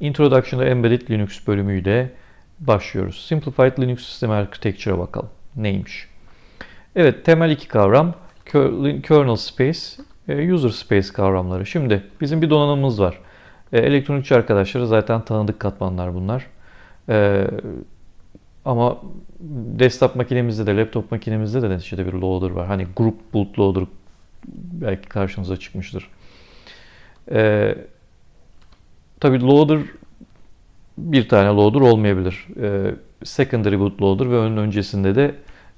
Introduction to Embedded Linux bölümüyle başlıyoruz. Simplified Linux System Architecture'a bakalım. Neymiş? Evet, temel iki kavram. Kernel Space, e, User Space kavramları. Şimdi bizim bir donanımımız var. E, elektronikçi arkadaşları zaten tanıdık katmanlar bunlar. E, ama desktop makinemizde de, laptop makinemizde de neticede bir loader var. Hani group boot loader belki karşınıza çıkmıştır. Ee, tabii loader bir tane loader olmayabilir. Ee, secondary bootloader ve onun öncesinde de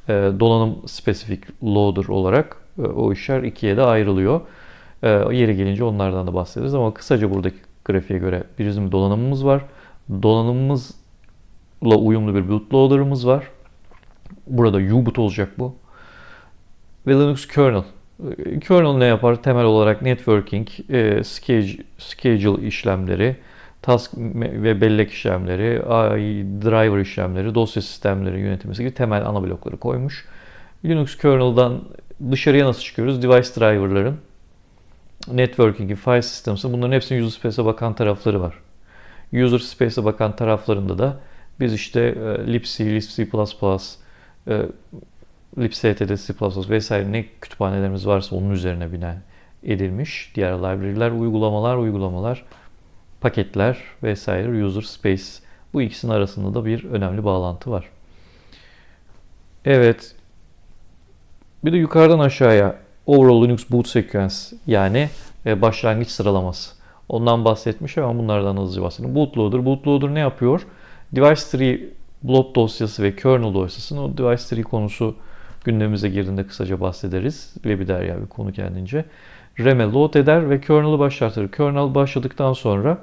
e, donanım spesifik loader olarak e, o işler ikiye de ayrılıyor. E, yeri gelince onlardan da bahsederiz ama kısaca buradaki grafiğe göre bizim donanımımız var. Donanımımızla uyumlu bir bootloader'ımız var. Burada U-boot olacak bu. Ve Linux kernel. Kernel ne yapar? Temel olarak networking, e, schedule işlemleri, task ve bellek işlemleri, driver işlemleri, dosya sistemleri yönetilmesi gibi temel ana blokları koymuş. Linux kernel'dan dışarıya nasıl çıkıyoruz? Device driver'ların, networking'i, file systems'ın bunların hepsinin user space'e bakan tarafları var. User space'e bakan taraflarında da biz işte e, libc, libc++, e, libst'de C++ vesaire ne kütüphanelerimiz varsa onun üzerine bina edilmiş. Diğer library'ler, uygulamalar, uygulamalar, paketler vesaire, user space. Bu ikisinin arasında da bir önemli bağlantı var. Evet. Bir de yukarıdan aşağıya Overall Linux Boot Sequence yani e, başlangıç sıralaması. Ondan bahsetmiş ama bunlardan hızlıca bahsedelim. Bootloader. Bootloader ne yapıyor? Device tree blob dosyası ve kernel dosyasının o device tree konusu gündemimize girdiğinde kısaca bahsederiz. Lebiderya bir konu kendince. RAM'e load eder ve kernel'ı başlatır. Kernel başladıktan sonra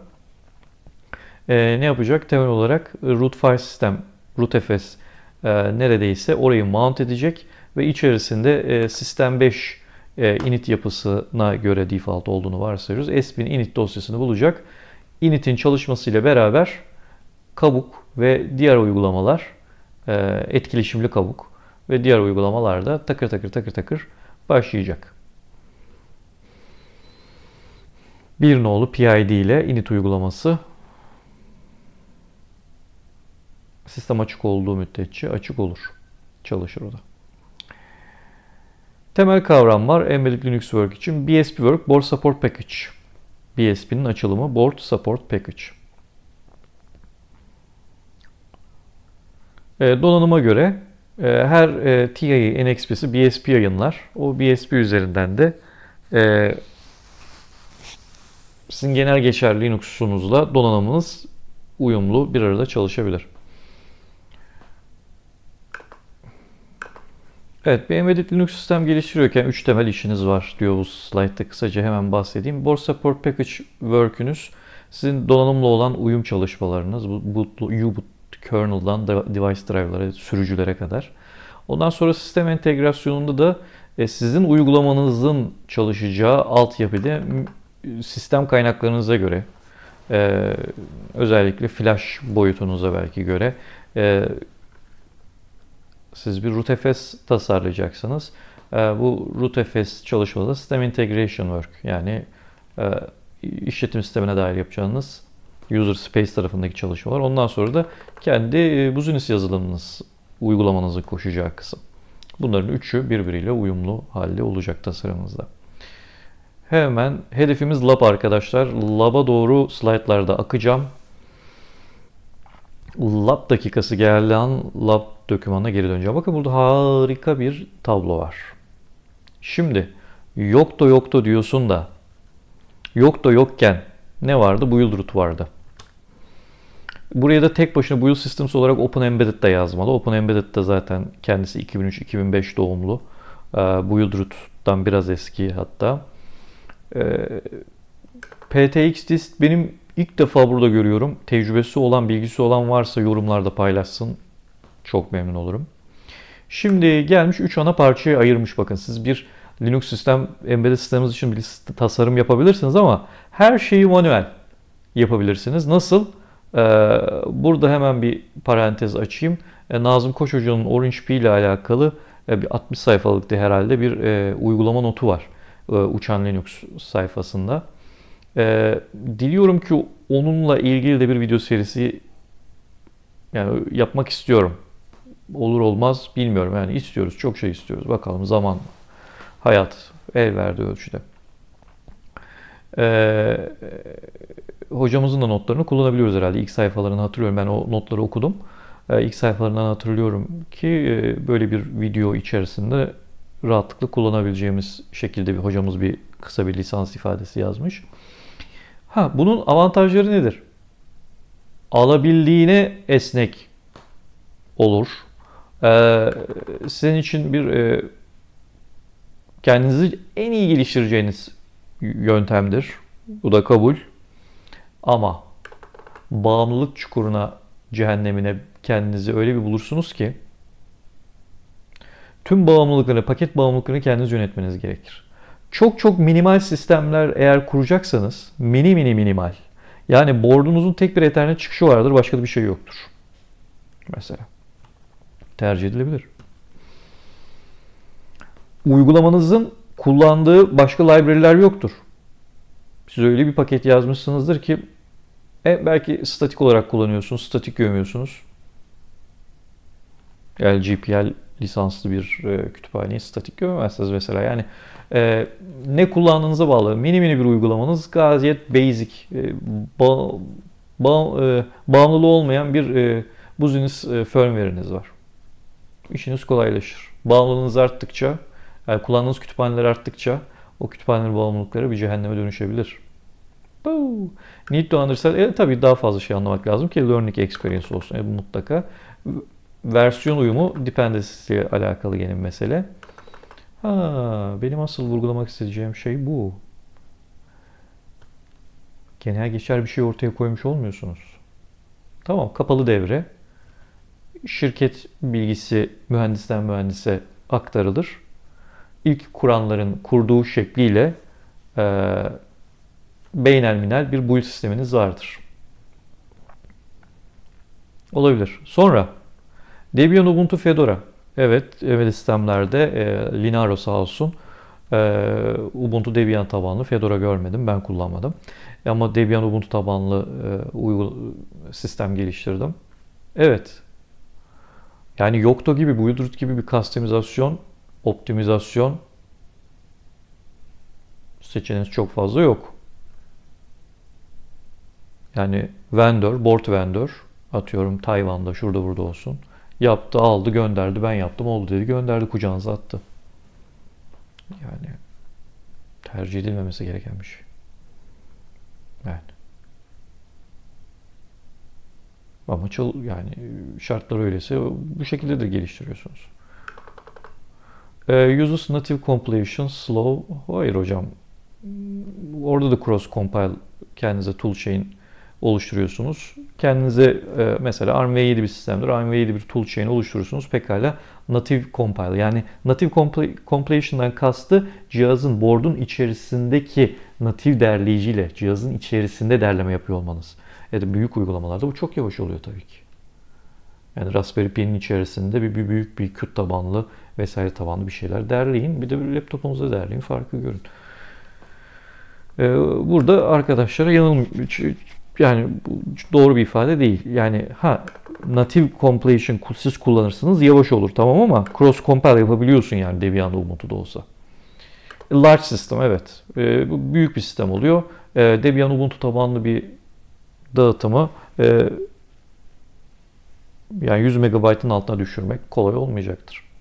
e, ne yapacak? Temel olarak root file system, rootfs e, neredeyse orayı mount edecek ve içerisinde e, sistem 5 e, init yapısına göre default olduğunu varsayıyoruz. S1000 init dosyasını bulacak. Init'in çalışmasıyla beraber kabuk ve diğer uygulamalar e, etkileşimli kabuk ve diğer uygulamalarda takır takır takır takır başlayacak. Bir nolu PID ile init uygulaması sistem açık olduğu müddetçe açık olur. Çalışır o da. Temel kavram var Embedded Linux Work için. BSP Work Board Support Package. BSP'nin açılımı Board Support Package. E, donanıma göre her e, TI'yi NXP'si BSP yayınlar. O BSP üzerinden de e, sizin genel geçerli Linux'unuzla donanımınız uyumlu bir arada çalışabilir. Evet, bir embedded Linux sistem geliştiriyorken 3 temel işiniz var diyor bu slaytta kısaca hemen bahsedeyim. Board Support Package Work'ünüz sizin donanımla olan uyum çalışmalarınız, bu U-boot kernel'dan device driver'lara, sürücülere kadar. Ondan sonra sistem entegrasyonunda da e, sizin uygulamanızın çalışacağı altyapıda sistem kaynaklarınıza göre e, özellikle flash boyutunuza belki göre e, siz bir rootfs tasarlayacaksınız. Bu rootfs çalışmada sistem integration work yani işletim sistemine dair yapacağınız user space tarafındaki çalışmalar. Ondan sonra da kendi e, Business yazılımınız, uygulamanızı koşacağı kısım. Bunların üçü birbiriyle uyumlu halde olacak tasarımınızda. Hemen hedefimiz lab arkadaşlar. Lab'a doğru slaytlarda akacağım. Lab dakikası geldiği an lab dokümanına geri döneceğim. Bakın burada harika bir tablo var. Şimdi yok da yok da diyorsun da yok da yokken ne vardı? Build root vardı. Buraya da tek başına Build Systems olarak Open Embedded de yazmalı. Open Embedded de zaten kendisi 2003-2005 doğumlu. Ee, Build Root'tan biraz eski hatta. Ee, PTX Disk benim ilk defa burada görüyorum. Tecrübesi olan, bilgisi olan varsa yorumlarda paylaşsın. Çok memnun olurum. Şimdi gelmiş 3 ana parçaya ayırmış bakın. Siz bir Linux sistem, embedded sisteminiz için bir tasarım yapabilirsiniz ama her şeyi manuel yapabilirsiniz. Nasıl? Ee, burada hemen bir parantez açayım. Ee, Nazım Koç Hoca'nın Orange Pi ile alakalı e, bir 60 sayfalıkta herhalde bir e, uygulama notu var. E, Uçan Linux sayfasında. Diliyorum ki onunla ilgili de bir video serisi yani yapmak istiyorum. Olur olmaz bilmiyorum. Yani istiyoruz. Çok şey istiyoruz. Bakalım zaman, hayat el verdiği ölçüde. Hocamızın da notlarını kullanabiliyoruz herhalde. İlk sayfalarını hatırlıyorum. Ben o notları okudum. Ee, ilk sayfalarından hatırlıyorum ki e, böyle bir video içerisinde rahatlıkla kullanabileceğimiz şekilde bir hocamız bir kısa bir lisans ifadesi yazmış. Ha bunun avantajları nedir? Alabildiğine esnek olur. Ee, sizin için bir e, kendinizi en iyi geliştireceğiniz yöntemdir. Bu da kabul. Ama bağımlılık çukuruna, cehennemine kendinizi öyle bir bulursunuz ki tüm bağımlılıkları, paket bağımlılıklarını kendiniz yönetmeniz gerekir. Çok çok minimal sistemler eğer kuracaksanız, mini mini minimal. Yani board'unuzun tek bir ethernet çıkışı vardır, başka bir şey yoktur. Mesela. Tercih edilebilir. Uygulamanızın kullandığı başka library'ler yoktur. Siz öyle bir paket yazmışsınızdır ki e, belki statik olarak kullanıyorsunuz, statik gömüyorsunuz. LGPL lisanslı bir e, kütüphaneyi statik gömemezsiniz mesela. Yani e, ne kullandığınıza bağlı. Mini mini bir uygulamanız gayet basic, e, ba, ba, e, bağımlılığı olmayan bir e, business e, firmware'iniz var. İşiniz kolaylaşır. Bağımlılığınız arttıkça, yani kullandığınız kütüphaneler arttıkça o kütüphaneler bağımlılıkları bir cehenneme dönüşebilir. Need to understand. E, tabii daha fazla şey anlamak lazım ki learning experience olsun. E, mutlaka. Versiyon uyumu dependency ile alakalı yeni bir mesele. Ha, benim asıl vurgulamak isteyeceğim şey bu. Genel geçer bir şey ortaya koymuş olmuyorsunuz. Tamam kapalı devre. Şirket bilgisi mühendisten mühendise aktarılır. İlk kuranların kurduğu şekliyle e, beynelminel bir build sisteminiz vardır. Olabilir. Sonra Debian Ubuntu Fedora. Evet, emel sistemlerde e, Linaro sağ olsun e, Ubuntu Debian tabanlı Fedora görmedim. Ben kullanmadım. Ama Debian Ubuntu tabanlı e, uygul sistem geliştirdim. Evet. Yani Yocto gibi, Buildroot gibi bir kastomizasyon, optimizasyon seçeneğiniz çok fazla yok. Yani vendor, board vendor atıyorum Tayvan'da şurada burada olsun. Yaptı, aldı, gönderdi. Ben yaptım, oldu dedi. Gönderdi, kucağınıza attı. Yani tercih edilmemesi gereken bir şey. Yani. Ama çal, yani şartlar öyleyse bu şekilde de geliştiriyorsunuz. Ee, uses native compilation slow. Hayır hocam. Orada da cross compile kendinize toolchain oluşturuyorsunuz. Kendinize e, mesela ARMv7 bir sistemdir. ARMv7 bir toolchain oluşturursunuz. Pekala native compile yani native compilation'dan kastı cihazın board'un içerisindeki native derleyiciyle cihazın içerisinde derleme yapıyor olmanız. Evet büyük uygulamalarda bu çok yavaş oluyor tabii ki. Yani Raspberry Pi'nin içerisinde bir, bir büyük bir küt tabanlı vesaire tabanlı bir şeyler derleyin. Bir de bir laptopunuzda derleyin. Farkı görün. Ee, burada arkadaşlara yanılmış yani bu doğru bir ifade değil. Yani ha native compilation siz kullanırsınız yavaş olur tamam ama cross compile yapabiliyorsun yani Debian'da Ubuntu'da olsa. Large system evet. E, büyük bir sistem oluyor. E, Debian Ubuntu tabanlı bir dağıtımı e, yani 100 MB'ın altına düşürmek kolay olmayacaktır.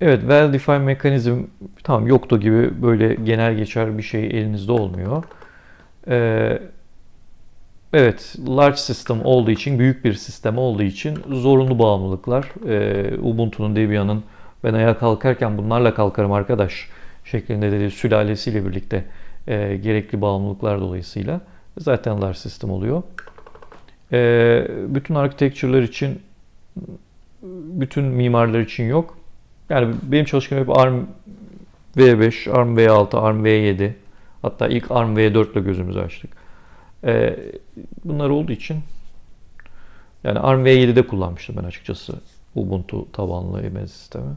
Evet, well defined mekanizm tamam yoktu gibi böyle genel geçer bir şey elinizde olmuyor. Ee, evet, large system olduğu için, büyük bir sistem olduğu için zorunlu bağımlılıklar. Ee, Ubuntu'nun, Debian'ın ben ayağa kalkarken bunlarla kalkarım arkadaş şeklinde dediği sülalesiyle birlikte e, gerekli bağımlılıklar dolayısıyla zaten large system oluyor. E, bütün architecture'lar için, bütün mimarlar için yok. Yani benim çalıştığım hep ARM V5, ARM V6, ARM V7. Hatta ilk ARM V4 ile gözümüzü açtık. Ee, bunlar olduğu için yani ARM V7'de kullanmıştım ben açıkçası Ubuntu tabanlı emez sistemi.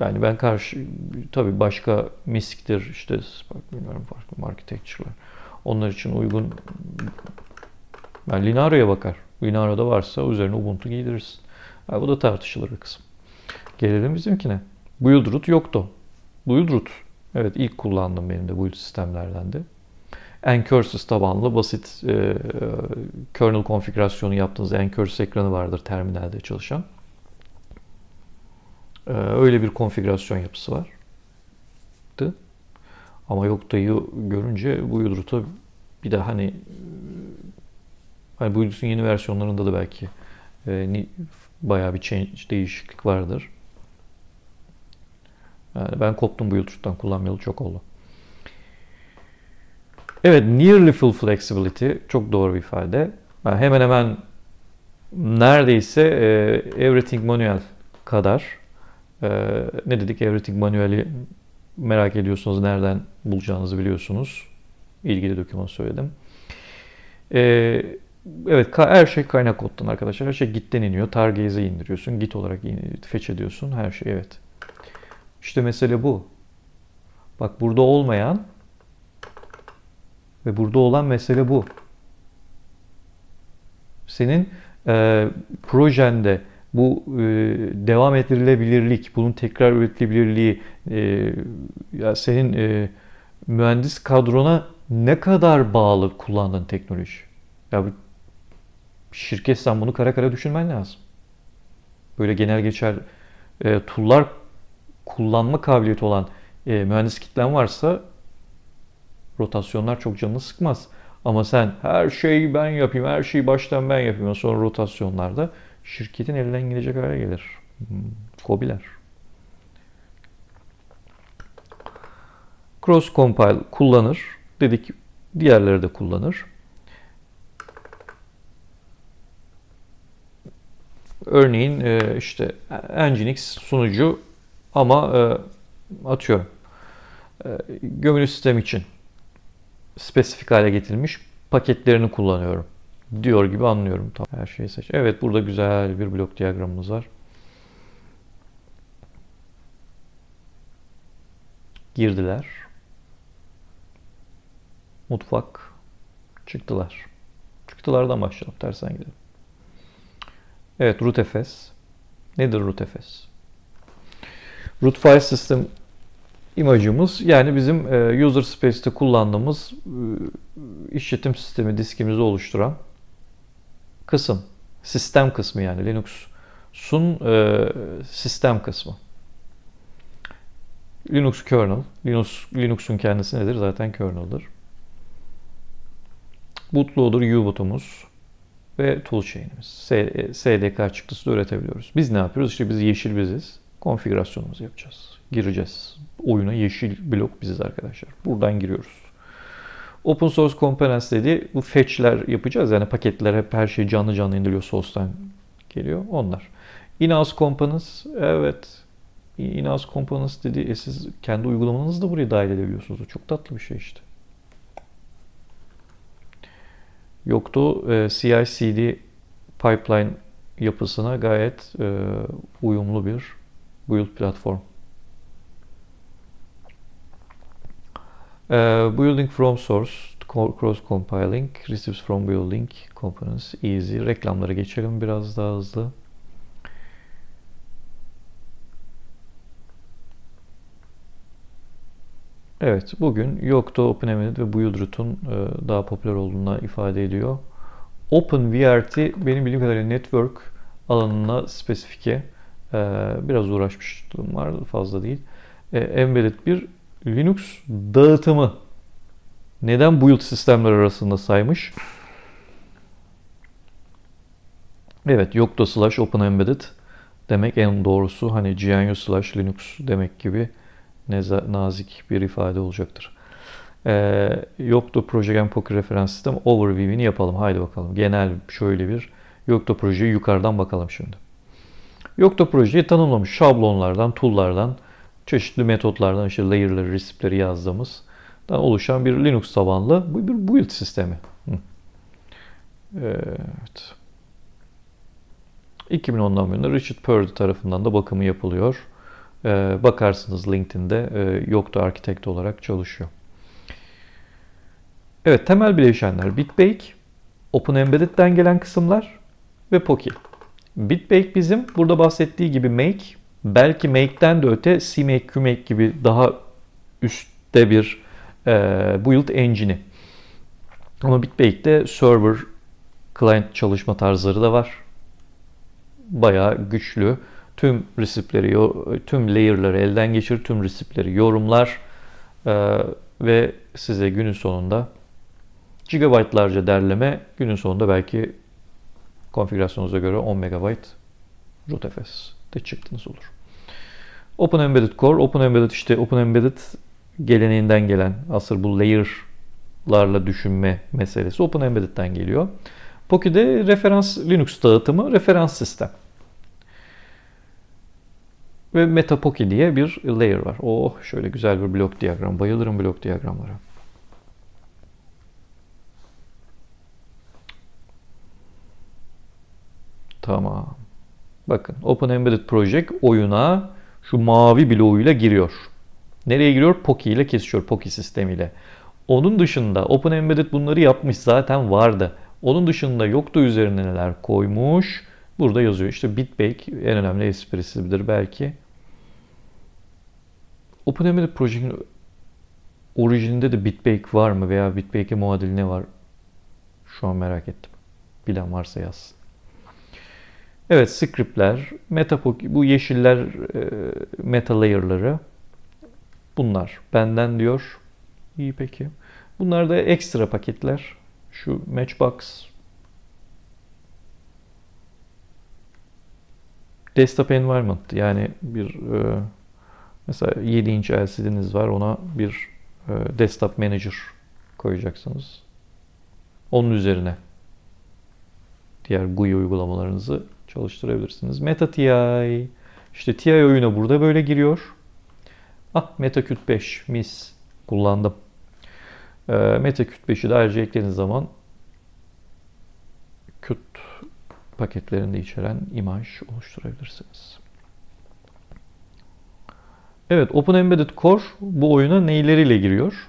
yani ben karşı tabii başka misktir işte bilmiyorum farklı architecture'lar. Onlar için uygun yani Linaro'ya bakar. Linaro'da varsa üzerine Ubuntu giydirirsin. Yani bu da tartışılır bir kısım. Gelelim bizimkine. Build root yoktu. Build root. Evet ilk kullandım benim de build sistemlerden de. Encurses tabanlı basit e, kernel konfigürasyonu yaptığınız Encurses ekranı vardır terminalde çalışan. E, öyle bir konfigürasyon yapısı var. Ama Yokta'yı görünce bu Yudrut'a bir de hani hani bu Yudrut'un yeni versiyonlarında da belki e, bayağı bir change, değişiklik vardır. Yani ben koptum bu Yudrut'tan kullanmayalı çok oldu. Evet, nearly full flexibility çok doğru bir ifade. Yani hemen hemen neredeyse e, everything manual kadar e, ne dedik everything manual'i merak ediyorsanız nereden bulacağınızı biliyorsunuz. İlgili dokümanı söyledim. Ee, evet her şey kaynak koddan arkadaşlar. Her şey Git'ten iniyor. Target'e indiriyorsun. Git olarak fetch ediyorsun. Her şey evet. İşte mesele bu. Bak burada olmayan ve burada olan mesele bu. Senin e, projende bu e, devam ettirilebilirlik, bunun tekrar üretilebilirliği, e, ya senin e, mühendis kadrona ne kadar bağlı kullandığın teknoloji. Ya bir şirket sen bunu kara kara düşünmen lazım. Böyle genel geçer e, tool'lar kullanma kabiliyeti olan e, mühendis kitlen varsa rotasyonlar çok canını sıkmaz. Ama sen her şeyi ben yapayım, her şeyi baştan ben yapayım. Sonra rotasyonlarda şirketin elinden gidecek hale gelir. Kobiler. Cross compile kullanır. Dedik diğerleri de kullanır. Örneğin e, işte Nginx sunucu ama e, atıyorum e, gömülü sistem için spesifik hale getirilmiş paketlerini kullanıyorum diyor gibi anlıyorum. Tamam. Her şeyi seç. Evet burada güzel bir blok diyagramımız var. Girdiler. Mutfak. Çıktılar. Çıktılardan başlayalım. Tersen gidelim. Evet rootfs. Nedir rootfs? Root file system imajımız yani bizim e, user space'te kullandığımız e, işletim sistemi diskimizi oluşturan kısım. Sistem kısmı yani Linux'un e, sistem kısmı. Linux kernel. Linux Linux'un kendisi nedir? Zaten kernel'dır. Bootloader U-bootumuz ve toolchain'imiz. SDK çıktısı da üretebiliyoruz. Biz ne yapıyoruz? İşte biz yeşil biziz. Konfigürasyonumuzu yapacağız. Gireceğiz. Oyuna yeşil blok biziz arkadaşlar. Buradan giriyoruz. Open source components dedi bu fetch'ler yapacağız. Yani paketler hep her şey canlı canlı indiriliyor source'tan geliyor. Onlar. In-house components evet. In-house components dedi e siz kendi uygulamanızı da buraya dahil edebiliyorsunuz. Çok tatlı bir şey işte. Yoktu e, CI/CD pipeline yapısına gayet e, uyumlu bir build platform. Uh, building from source, cross compiling, receives from building components, easy. Reklamları geçelim biraz daha hızlı. Evet, bugün yoktu OpenMNet ve Buildroot'un e, daha popüler olduğunu ifade ediyor. OpenVRT benim bildiğim kadarıyla network alanına spesifike biraz uğraşmıştım var fazla değil. Embedded bir Linux dağıtımı neden build sistemler arasında saymış? Evet yokta slash open embedded demek en doğrusu hani GNU slash Linux demek gibi nazik bir ifade olacaktır. Ee, yoktu Project and Poker referans sistem overview'ini yapalım. Haydi bakalım. Genel şöyle bir Yokta projeyi yukarıdan bakalım şimdi. Yokta projeyi tanımlamış şablonlardan, tool'lardan çeşitli metotlardan işte layer'ları, recip'leri yazdığımız oluşan bir Linux tabanlı bu bir build sistemi. Evet. 2010'dan bu Richard Purdy tarafından da bakımı yapılıyor. E, bakarsınız LinkedIn'de e, yoktu architect olarak çalışıyor. Evet temel bileşenler Bitbake, Open Embedded'den gelen kısımlar ve Poki. Bitbake bizim burada bahsettiği gibi Make, belki Make'den de öte CMake, QMake gibi daha üstte bir e, build engine'i. Ama Bitbake'de server, client çalışma tarzları da var. Bayağı güçlü. Tüm resipleri, tüm layer'ları elden geçirir, tüm resipleri yorumlar e, ve size günün sonunda gigabaytlarca derleme, günün sonunda belki konfigürasyonunuza göre 10 MB rootfs de çıktınız olur. Open Embedded Core, Open Embedded işte Open Embedded geleneğinden gelen asır bu layer'larla düşünme meselesi Open Embedded'den geliyor. Poki'de referans Linux dağıtımı, referans sistem. Ve MetaPoki diye bir layer var. Oh şöyle güzel bir blok diyagram. Bayılırım blok diyagramlara. Tamam. Bakın Open Embedded Project oyuna şu mavi bloğuyla giriyor. Nereye giriyor? Poki ile kesişiyor. Poki sistemiyle. Onun dışında Open Embedded bunları yapmış zaten vardı. Onun dışında yoktu üzerine neler koymuş. Burada yazıyor. İşte Bitbake en önemli esprisidir belki. Open Embedded Project'in orijininde de Bitbake var mı veya Bitbake'e muadili ne var? Şu an merak ettim. Bilen varsa yazsın. Evet scriptler, meta bu yeşiller e, meta layer'ları. Bunlar benden diyor. İyi peki. Bunlar da ekstra paketler. Şu Matchbox. Desktop Environment yani bir e, mesela 7 inç LCD'niz var ona bir e, Desktop Manager koyacaksınız. Onun üzerine diğer GUI uygulamalarınızı çalıştırabilirsiniz. Meta TI. İşte TI oyuna burada böyle giriyor. Ah MetaQt 5 mis kullandım. Ee, MetaQt 5'i de ayrıca eklediğiniz zaman Qt paketlerinde içeren imaj oluşturabilirsiniz. Evet, Open Embedded Core bu oyuna neyleriyle giriyor?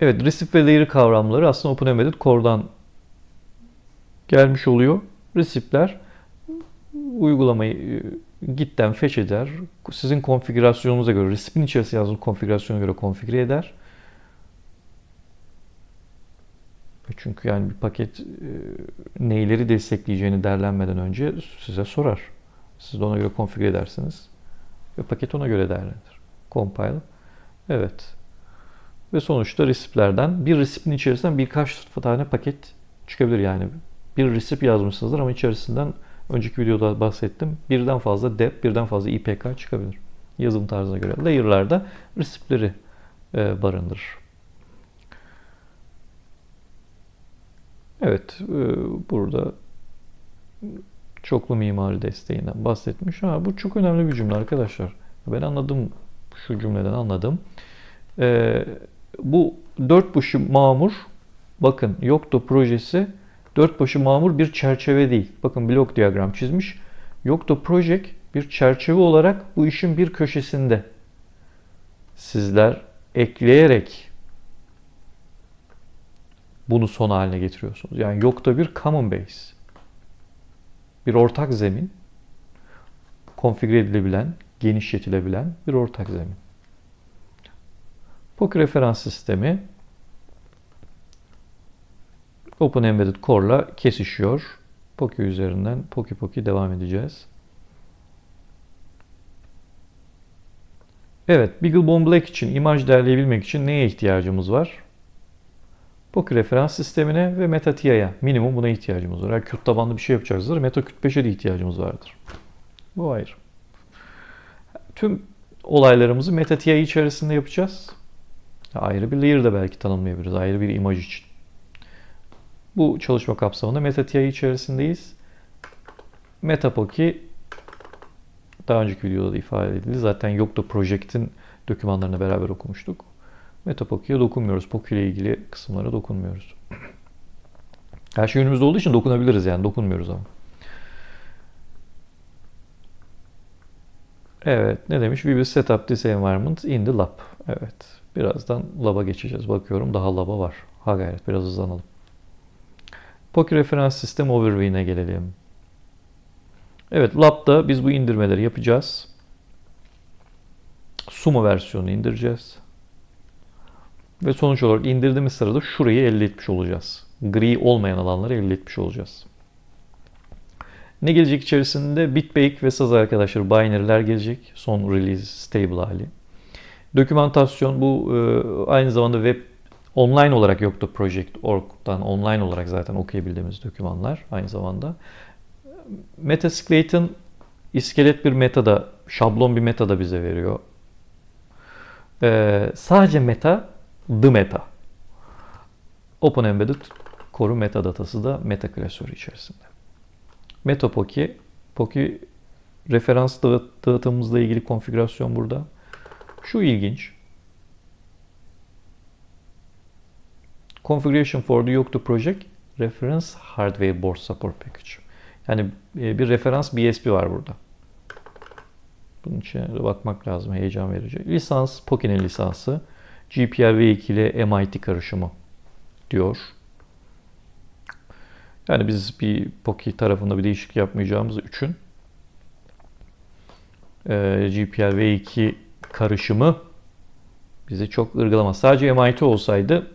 Evet, Receive ve Layer kavramları aslında Open Embedded Core'dan gelmiş oluyor. Resipler uygulamayı e, gitten fetch eder. Sizin konfigürasyonunuza göre, resipin içerisinde yazdığınız konfigürasyona göre konfigüre eder. Çünkü yani bir paket e, neyleri destekleyeceğini derlenmeden önce size sorar. Siz de ona göre konfigüre edersiniz. Ve paket ona göre değerlenir. Compile. Evet. Ve sonuçta resiplerden bir resipin içerisinden birkaç tane paket çıkabilir yani bir resip yazmışsınızdır ama içerisinden önceki videoda bahsettim. Birden fazla dep, birden fazla IPK çıkabilir. Yazım tarzına göre. Layer'larda resipleri e, barındırır. Evet, e, burada çoklu mimari desteğinden bahsetmiş. Ha, bu çok önemli bir cümle arkadaşlar. Ben anladım, şu cümleden anladım. E, bu dört başı mamur, bakın yoktu projesi Dört başı mamur bir çerçeve değil. Bakın blok diyagram çizmiş. Yok da project bir çerçeve olarak bu işin bir köşesinde. Sizler ekleyerek bunu son haline getiriyorsunuz. Yani yok da bir common base. Bir ortak zemin. Konfigüre edilebilen, genişletilebilen bir ortak zemin. POC referans sistemi Open Embedded Core'la kesişiyor. Poki üzerinden Poki Poki devam edeceğiz. Evet, BeagleBone Black için imaj derleyebilmek için neye ihtiyacımız var? Poki referans sistemine ve MetaTIA'ya minimum buna ihtiyacımız var. Eğer Qt tabanlı bir şey yapacağızdır. MetaQt 5'e de ihtiyacımız vardır. Bu ayrı. Tüm olaylarımızı MetaTIA içerisinde yapacağız. Ayrı bir layer da belki tanımlayabiliriz. Ayrı bir imaj için. Bu çalışma kapsamında MetaTI içerisindeyiz. MetaPoki daha önceki videoda da ifade edildi. Zaten yoktu Project'in dokümanlarını beraber okumuştuk. MetaPoki'ye dokunmuyoruz. Poki ile ilgili kısımlara dokunmuyoruz. Her şey önümüzde olduğu için dokunabiliriz yani. Dokunmuyoruz ama. Evet ne demiş? We will set up this environment in the lab. Evet. Birazdan lab'a geçeceğiz. Bakıyorum daha lab'a var. Ha gayret biraz hızlanalım. Poki referans sistem overview'ine gelelim. Evet lab'da biz bu indirmeleri yapacağız. Sumo versiyonu indireceğiz. Ve sonuç olarak indirdiğimiz sırada şurayı elde etmiş olacağız. Gri olmayan alanları elde etmiş olacağız. Ne gelecek içerisinde? Bitbake ve Saz arkadaşlar binary'ler gelecek. Son release stable hali. Dokümantasyon bu e, aynı zamanda web online olarak yoktu Project.org'dan online olarak zaten okuyabildiğimiz dokümanlar aynı zamanda. Metaskeleton iskelet bir metada, şablon bir metada bize veriyor. Ee, sadece meta, the meta. Open Embedded Core metadatası da meta klasörü içerisinde. MetaPoki, Poki referans dağıtımımızla ilgili konfigürasyon burada. Şu ilginç. Configuration for the Yocto Project Reference Hardware Board Support Package. Yani e, bir referans BSP var burada. Bunun için bakmak lazım. Heyecan verici. Lisans, Poki'nin lisansı. GPL-V2 ile MIT karışımı diyor. Yani biz bir Poki tarafında bir değişiklik yapmayacağımız için e, GPL V2 karışımı bizi çok ırgalamaz. Sadece MIT olsaydı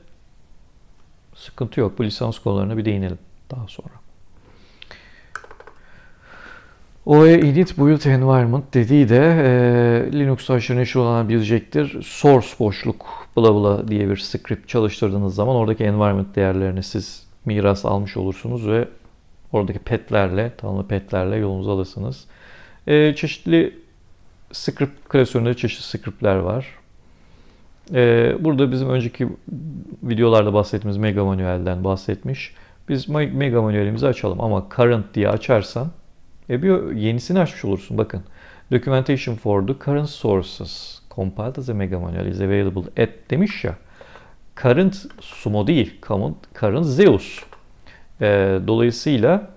sıkıntı yok. Bu lisans konularına bir değinelim daha sonra. OE init build environment dediği de e, Linux'ta aşırı neşir olabilecektir. Source boşluk bla bla diye bir script çalıştırdığınız zaman oradaki environment değerlerini siz miras almış olursunuz ve oradaki petlerle, tanımlı petlerle yolunuzu alırsınız. E, çeşitli script klasöründe çeşitli scriptler var. E, burada bizim önceki videolarda bahsettiğimiz mega manuelden bahsetmiş. Biz mega manuelimizi açalım ama current diye açarsan e bir yenisini açmış olursun. Bakın. Documentation for the current sources compiled as a mega manual is available at demiş ya. Current Sumo değil. Current Zeus. E, dolayısıyla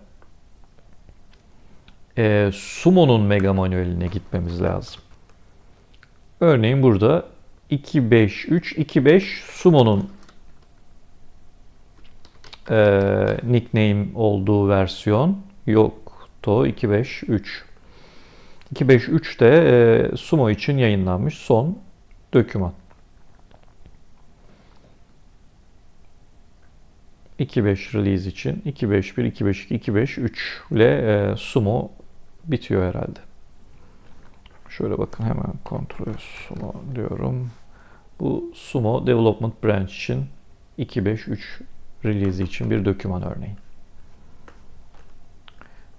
e, Sumo'nun mega manueline gitmemiz lazım. Örneğin burada 253 25 Sumo'nun e, nickname olduğu versiyon yoktu 253. 253 de e, Sumo için yayınlanmış son doküman. 2.5 release için 2.5.1, 2.5.2, 2.5.3 ile e, Sumo bitiyor herhalde. Şöyle bakın hemen kontrol Sumo diyorum. Bu Sumo Development Branch için 2.5.3 release için bir doküman örneğin.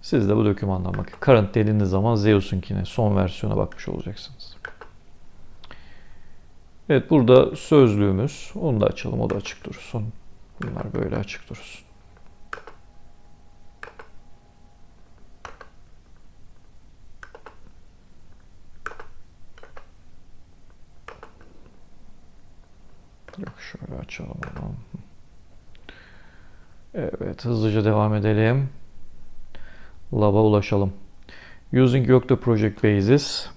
Siz de bu dokümandan bakın. Current dediğiniz zaman Zeus'unkine son versiyona bakmış olacaksınız. Evet burada sözlüğümüz. Onu da açalım. O da açık dursun. Bunlar böyle açık dursun. Yok şöyle açalım onu. Evet hızlıca devam edelim. Lab'a ulaşalım. Using Yocto Project Basis.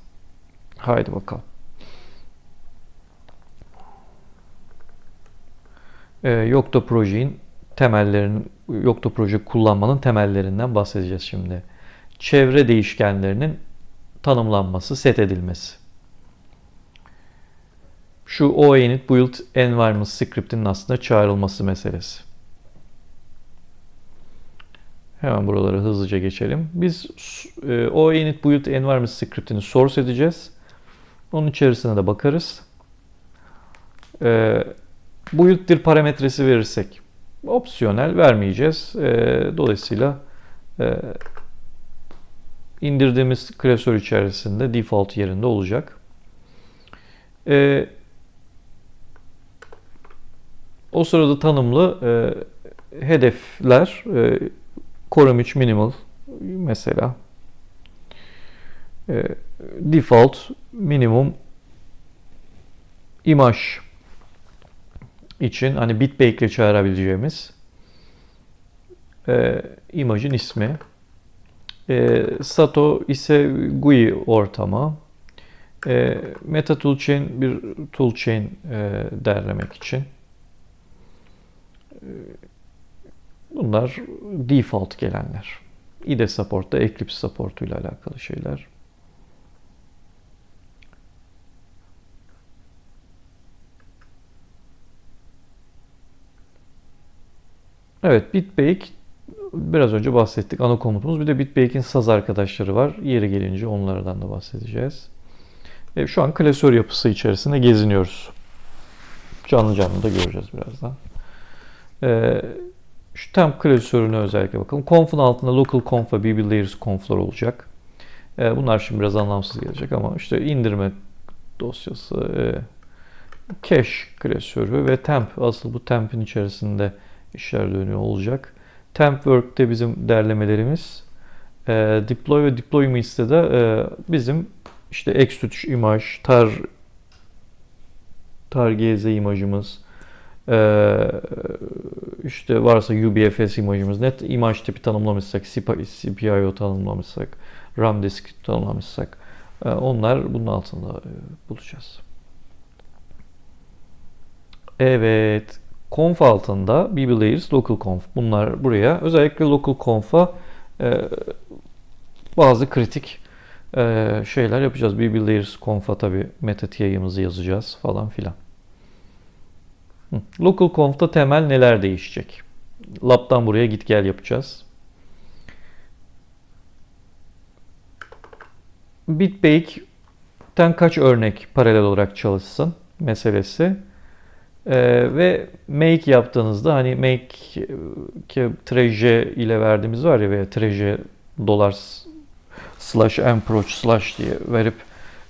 Haydi bakalım. e, Yokta Proje'nin temellerin Yokta Proje kullanmanın temellerinden bahsedeceğiz şimdi. Çevre değişkenlerinin tanımlanması, set edilmesi. Şu OInit Build Environment script'inin aslında çağrılması meselesi. Hemen buraları hızlıca geçelim. Biz e, OInit Build Environment script'ini source edeceğiz. Onun içerisine de bakarız. E, build dir parametresi verirsek opsiyonel vermeyeceğiz. E, dolayısıyla e, indirdiğimiz klasör içerisinde default yerinde olacak. E, o sırada tanımlı e, hedefler e, Core 3 Minimal mesela e, default minimum imaj için hani bitbake ile çağırabileceğimiz e, imajın ismi. E, Sato ise GUI ortamı. E, Meta Toolchain bir toolchain e, derlemek için. E, bunlar default gelenler. IDE support'ta Eclipse support'uyla alakalı şeyler. Evet, Bitbake biraz önce bahsettik ana komutumuz. Bir de Bitbake'in saz arkadaşları var. Yeri gelince onlardan da bahsedeceğiz. E, şu an klasör yapısı içerisinde geziniyoruz. Canlı canlı da göreceğiz birazdan. E, şu temp klasörüne özellikle bakalım. Conf'un altında local conf ve bb layers conf'lar olacak. E, bunlar şimdi biraz anlamsız gelecek ama işte indirme dosyası, e, cache klasörü ve temp. Asıl bu temp'in içerisinde işler dönüyor olacak. Temp work'te bizim derlemelerimiz. E, deploy ve deploy mix'te de e, bizim işte extrude imaj, tar tar gz imajımız, işte varsa UBFS imajımız, net imaj tipi tanımlamışsak, CPIO tanımlamışsak, RAM disk tanımlamışsak, e, onlar bunun altında e, bulacağız. Evet, conf altında bb layers local conf. Bunlar buraya özellikle local conf'a e, bazı kritik e, şeyler yapacağız. bb layers conf'a tabi meta yazacağız falan filan. Local conf'ta temel neler değişecek? Lab'dan buraya git gel yapacağız. Bitbake'ten kaç örnek paralel olarak çalışsın meselesi. Ee, ve make yaptığınızda hani make ki treje ile verdiğimiz var ya veya treje dolar slash approach slash diye verip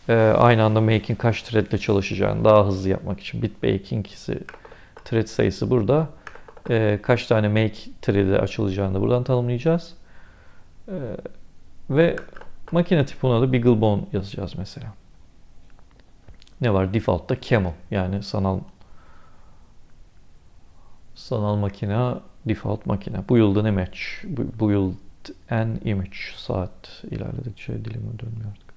e, aynı anda make'in kaç thread ile çalışacağını daha hızlı yapmak için bit baking'si thread sayısı burada. E, kaç tane make thread'i açılacağını da buradan tanımlayacağız. E, ve makine tipuna da BeagleBone yazacağız mesela. Ne var? Default'ta Camo yani sanal sanal makine default makine. Bu yılda ne match? Bu, yıl en image saat ilerledikçe dilime dönmüyor artık.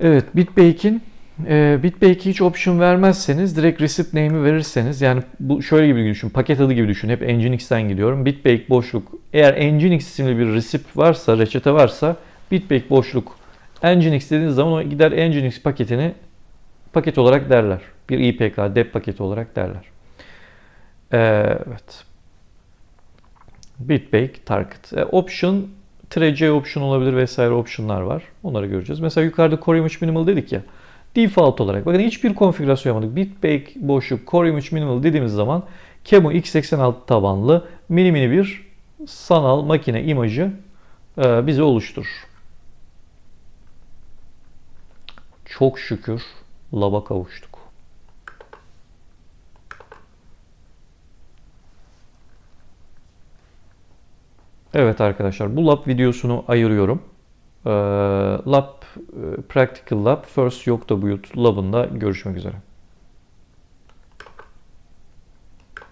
Evet, Bitbake'in e, Bitbake'e hiç option vermezseniz direkt receipt name'i verirseniz yani bu şöyle gibi düşün. Paket adı gibi düşün. Hep Nginx'ten gidiyorum. Bitbake boşluk. Eğer Nginx isimli bir receipt varsa, reçete varsa Bitbake boşluk Nginx dediğiniz zaman o gider Nginx paketini paket olarak derler. Bir IPK, dep paketi olarak derler. Ee, evet. Bitbake, target. E, option, TRC option olabilir vesaire optionlar var. Onları göreceğiz. Mesela yukarıda core image minimal dedik ya. Default olarak. Bakın hiçbir konfigürasyon yapmadık. Bitbake boşluk core image minimal dediğimiz zaman Kemo x86 tabanlı mini mini bir sanal makine imajı e, bize oluşturur. Çok şükür laba kavuştuk. Evet arkadaşlar bu lab videosunu ayırıyorum. Ee, lab, Practical Lab, First Yok da Build labında görüşmek üzere.